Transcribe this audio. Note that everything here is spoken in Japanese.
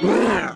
Oh!